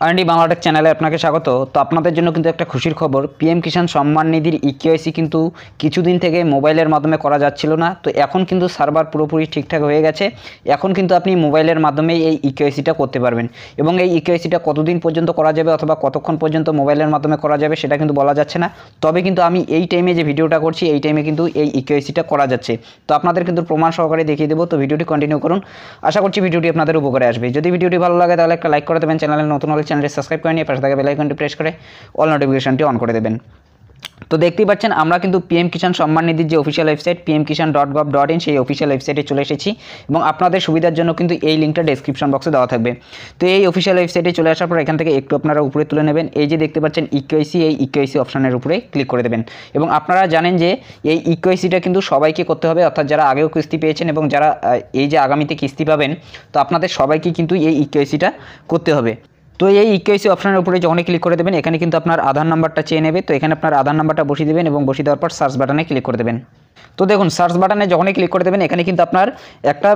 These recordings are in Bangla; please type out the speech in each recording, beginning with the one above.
আরএনডি বাংলাটেক চ্যানেলে আপনাকে স্বাগত। তো আপনাদের জন্য কিন্তু একটা খুশির খবর পিএম কিষাণ সম্মান নিধির ইকেওয়াইসি কিন্তু কিছুদিন থেকে মোবাইলের মাধ্যমে করা যাচ্ছিল না। তো এখন কিন্তু সার্ভার পুরোপুরি ঠিকঠাক হয়ে গেছে। এখন কিন্তু আপনি মোবাইলের মাধ্যমে এই ইকেওয়াইসিটা করতে পারবেন। এবং এই ইকেওয়াইসিটা কতদিন পর্যন্ত করা যাবে অথবা কতক্ষণ পর্যন্ত মোবাইলের মাধ্যমে করা যাবে সেটা কিন্তু বলা যাচ্ছে না। তবে কিন্তু আমি এই টাইমে যে ভিডিওটা করছি, এই টাইমে কিন্তু এই ইকেওয়াইসিটা করা যাচ্ছে। তো আপনাদের কিন্তু প্রমাণ সহকারে দেখিয়ে দেবো। তো ভিডিওটি কন্টিনিউ করুন। আশা করছি ভিডিওটি আপনাদের উপকারে আসবে। যদি ভিডিওটি ভালো লাগে তাহলে একটা লাইক করে দেবেন। চ্যানেলে নতুন হলে চ্যানেলটি সাবস্ক্রাইব করে নিয়ে পাশে থাকা বেলাইকনটি প্রেস করে অল নোটিফিকেশনটি অন করে দেবেন। তো দেখতেই পাচ্ছেন, আমরা কিন্তু পিএম কিষাণ সম্মান নিধির যে official website PM Kisan dot gov dot in সেই অফিসিয়াল ওয়েবসাইটে চলে এসেছি এবং আপনাদের সুবিধার জন্য কিন্তু এই লিঙ্কটা ডেসক্রিপশন বক্সে দেওয়া থাকবে। তো এই অফিসিয়াল ওয়েবসাইটে চলে আসার পর এখান থেকে একটু আপনারা উপরে তুলে নেবেন। এই যে দেখতে পাচ্ছেন ইকোয়াইসি এই ইকোয়েসি অপশানের উপরে ক্লিক করে দেবেন। এবং আপনারা জানেন যে এই ইকোয়াইসিটা কিন্তু সবাইকে করতে হবে, অর্থাৎ যারা আগেও কিস্তি পেয়েছেন এবং যারা এই যে আগামীতে কিস্তি পাবেন, তো আপনাদের সবাইকে কিন্তু এই ইকোয়াইসিটা করতে হবে। তো এই ইকেওসি অপশনের উপরে যখনই ক্লিক করে দেবেন, এখানে কিন্তু আপনার আধার নাম্বারটা চেয়ে নেবে। তো এখানে আপনার আধার নাম্বারটা বসিয়ে দেবেন এবং বসিয়ে দেওয়ার পর সার্চ বাটনে ক্লিক করে দেবেন। তো দেখুন সার্চ বাটনে যখনই ক্লিক করে দেবেন, এখানে কিন্তু আপনার একটা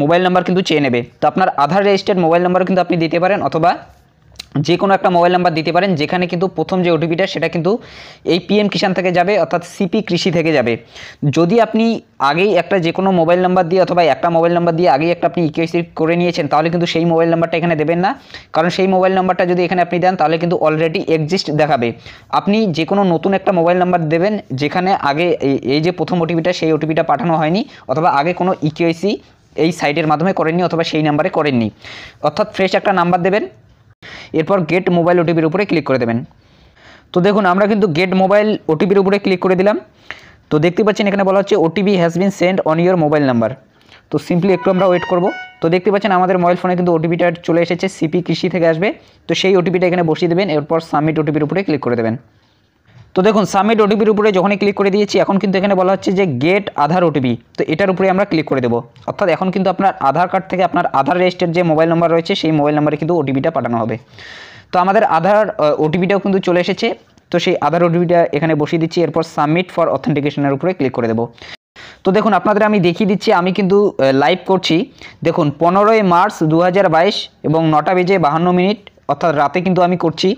মোবাইল নাম্বার কিন্তু চেয়ে নেবে। তো আপনার আধার রেজিস্টার্ড মোবাইল নাম্বার কিন্তু আপনি দিতে পারেন অথবা যে কোনো একটা মোবাইল নাম্বার দিতে পারেন, যেখানে কিন্তু প্রথম যে ওটিপিটা সেটা কিন্তু এই পিএম কিষাণ থেকে যাবে, অর্থাৎ সিপি কৃষি থেকে যাবে। যদি আপনি আগেই একটা যে কোনো মোবাইল নাম্বার দিয়ে অথবা একটা মোবাইল নাম্বার দিয়ে আগেই একটা আপনি ইকেসি করে নিয়েছেন, তাহলে কিন্তু সেই মোবাইল নাম্বারটা এখানে দেবেন না। কারণ সেই মোবাইল নাম্বারটা যদি এখানে আপনি দেন, তাহলে কিন্তু অলরেডি এক্সিস্ট দেখাবে। আপনি যে কোনো নতুন একটা মোবাইল নাম্বার দেবেন, যেখানে আগে এই- যে প্রথম ওটিপিটা সেই ওটিপিটা পাঠানো হয়নি, অথবা আগে কোনো ইকেসি এই সাইটের মাধ্যমে করেননি, অথবা সেই নাম্বারে করেননি। অর্থাৎ ফ্রেশ একটা নাম্বার দেবেন এরপর গেট মোবাইল ওটিপির উপরে ক্লিক করে দেবেন। তো দেখুন, আমরা কিন্তু গেট মোবাইল ওটিপির উপরে ক্লিক করে দিলাম। তো দেখতে পাচ্ছেন, এখানে বলা হচ্ছে OTP has been send on your mobile number তো সিম্পলি একটু আমরা ওয়েট করব। তো দেখতে পাচ্ছেন, আমাদের মোবাইল ফোনে কিন্তু ওটিপিটা চলে এসেছে সিপি কৃষি থেকে আসবে। তো সেই ওটিপিটা এখানে বসিয়ে দেবেন, এরপর সাবমিট ওটিপির উপরে ক্লিক করে দেবেন। তো দেখুন সাবমিট ওটিপির উপরে যখনই ক্লিক করে দিয়েছি, এখন কিন্তু এখানে বলা হচ্ছে যে গেট আধার ওটিপি তো এটার উপরে আমরা ক্লিক করে দেবো। অর্থাৎ এখন কিন্তু আপনার আধার কার্ড থেকে আপনার আধার রেজিস্টার যে মোবাইল নাম্বার রয়েছে, সেই মোবাইল নাম্বারে কিন্তু ওটিপিটা পাঠানো হবে। তো আমাদের আধার ওটিপিটাও কিন্তু চলে এসেছে। তো সেই আধার ওটিপিটা এখানে বসিয়ে দিচ্ছি, এরপর সাবমিট ফর অথেন্টিকেশনের উপরে ক্লিক করে দেবো। তো দেখুন, আপনাদের আমি দেখিয়ে দিচ্ছি, আমি কিন্তু লাইভ করছি। দেখুন, পনেরোই মার্চ দু হাজার বাইশ এবং নটা বেজে বাহান্ন মিনিট, অর্থাৎ রাতে কিন্তু আমি করছি।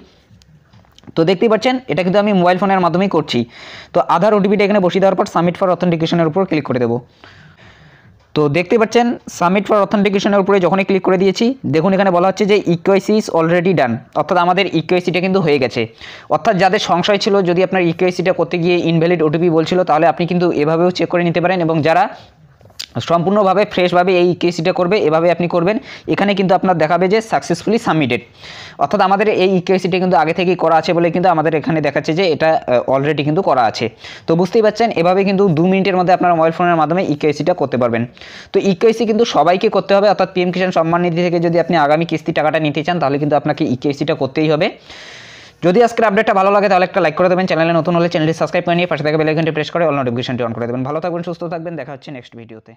তো দেখতেই পাচ্ছেন, এটা কিন্তু আমি মোবাইল ফোনের মাধ্যমেই করছি। তো আধার ওটিপিটা এখানে বসিয়ে দেওয়ার পর সাবমিট ফর অথেন্টিকেশনের উপর ক্লিক করে দেবো। তো দেখতে পাচ্ছেন সাবমিট ফর অথেন্টিকেশনের উপরে যখনই ক্লিক করে দিয়েছি, দেখুন এখানে বলা হচ্ছে যে ইকোয়াইসি ইজ অলরেডি ডান অর্থাৎ আমাদের ইকোয়াইসিটা কিন্তু হয়ে গেছে। অর্থাৎ যাদের সংশয় ছিল, যদি আপনার ইকোয়াইসিটা করতে গিয়ে ইনভ্যালিড ওটিপি বলছিল, তাহলে আপনি কিন্তু এভাবেও চেক করে নিতে পারেন এবং যারা সম্পূর্ণভাবে ফ্রেশভাবে এই ইকেসিটা করবে, এভাবে আপনি করবেন। এখানে কিন্তু আপনার দেখাবে যে সাকসেসফুলি সাবমিটেড অর্থাৎ আমাদের এই ইকেসিটা কিন্তু আগে থেকেই করা আছে বলে কিন্তু আমাদের এখানে দেখাচ্ছে যে এটা অলরেডি কিন্তু করা আছে। তো বুঝতেই পারছেন এভাবে কিন্তু দু মিনিটের মধ্যে আপনার মোবাইল ফোনের মাধ্যমে ইকেসিটা করতে পারবেন। তো ইকেসি কিন্তু সবাইকে করতে হবে, অর্থাৎ পিএম কিষাণ সম্মান নিধি থেকে যদি আপনি আগামী কিস্তি টাকাটা নিতে চান, তাহলে কিন্তু আপনাকে ইকেসিটা করতেই হবে। যদি আজকের আপডেটটা ভালো লাগে, তাহলে একটা লাইক করে দেবেন। চ্যানেলে নতুন হলে চ্যানেলটি সাবস্ক্রাইব করে নিয়ে পাশে থেকে বেলাইকনটি প্রেস করে অল নোটিফিকেশনটি অন করে দেবেন। ভালো থাকবেন, সুস্থ থাকবেন, দেখা হচ্ছে নেক্সট ভিডিওতে